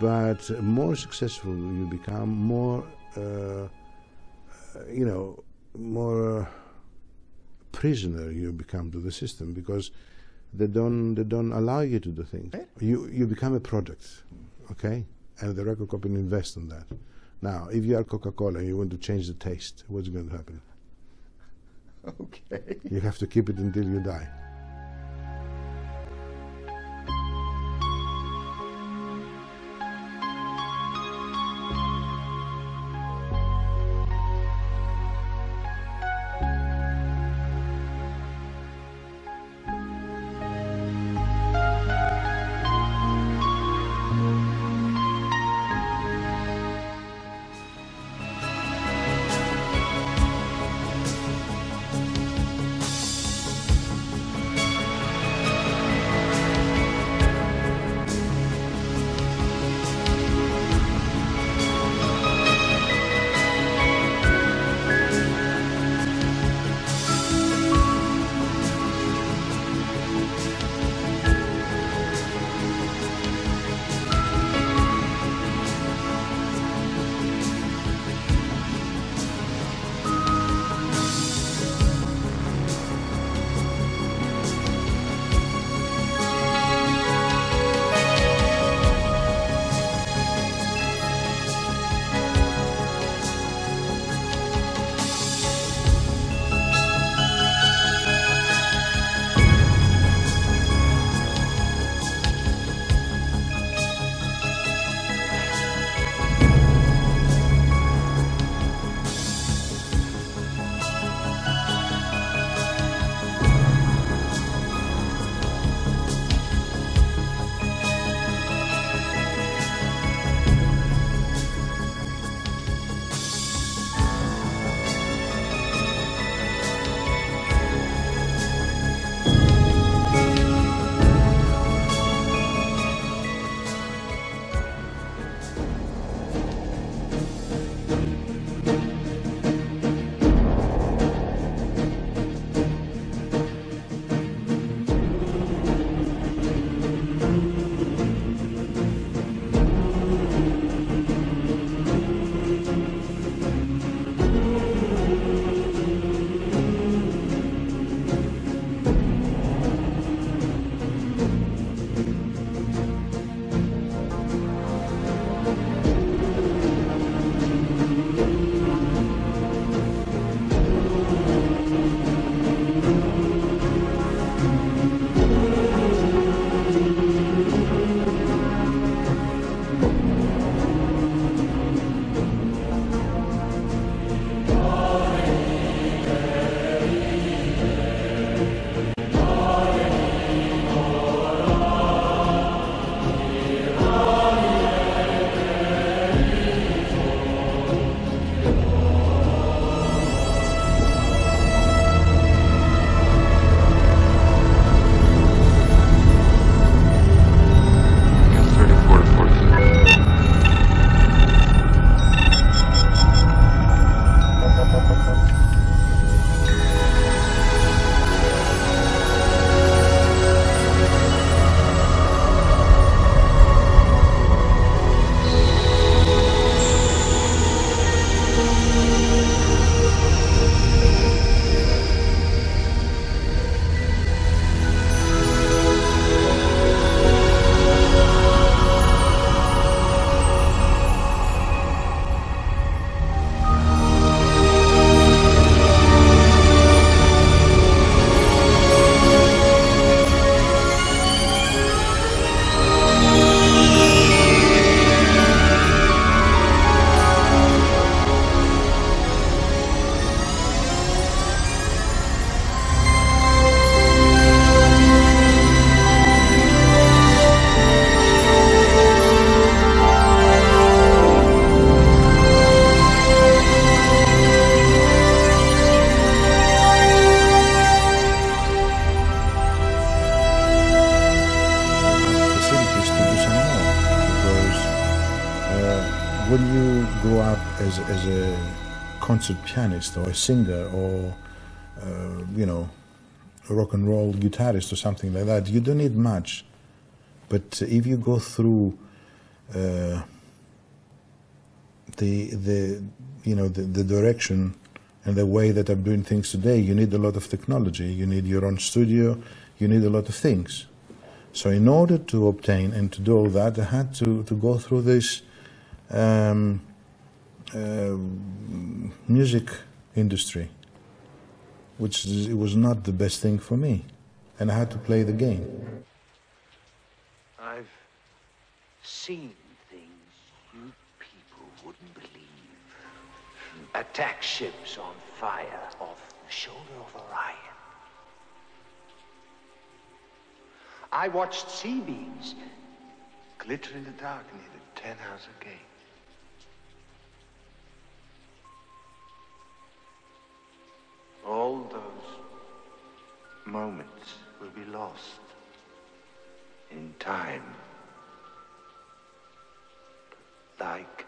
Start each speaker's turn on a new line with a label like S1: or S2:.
S1: But more successful you become, more uh, you know, more uh, prisoner you become to the system because they don't they don't allow you to do things. You you become a product, okay, and the record company invests in that. Now, if you are Coca-Cola and you want to change the taste, what's going to happen?
S2: Okay.
S1: You have to keep it until you die. As, as a concert pianist or a singer or, uh, you know, a rock and roll guitarist or something like that. You don't need much. But if you go through uh, the, the, you know, the, the direction and the way that I'm doing things today, you need a lot of technology. You need your own studio. You need a lot of things. So in order to obtain and to do all that, I had to, to go through this um, uh, music industry, which it was not the best thing for me, and I had to play the game.
S2: I've seen things you people wouldn't believe. Attack ships on fire off the shoulder of Orion. I watched C-beams glitter in the dark near the Tannhäuser Gate. Moments will be lost in time. Like